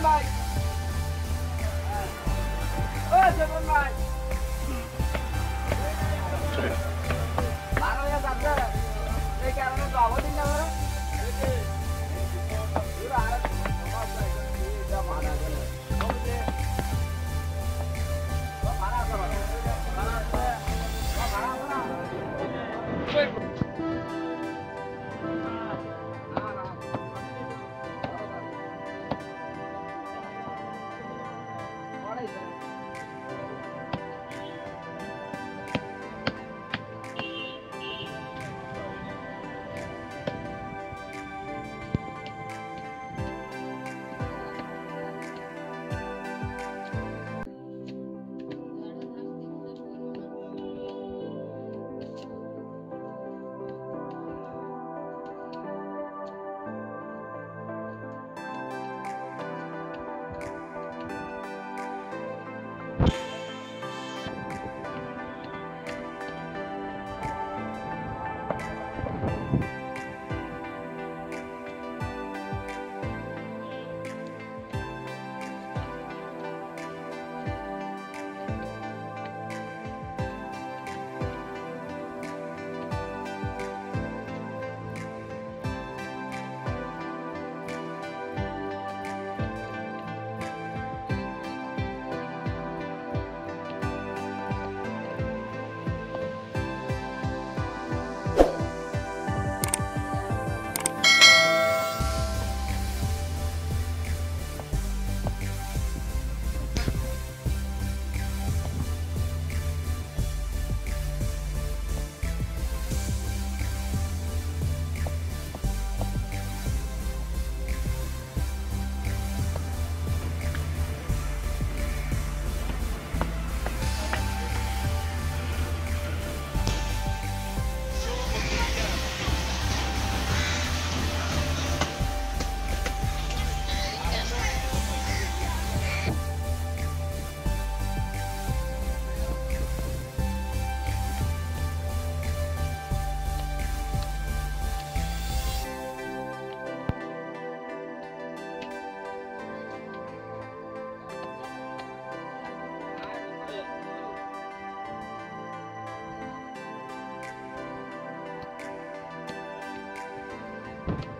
拜。you.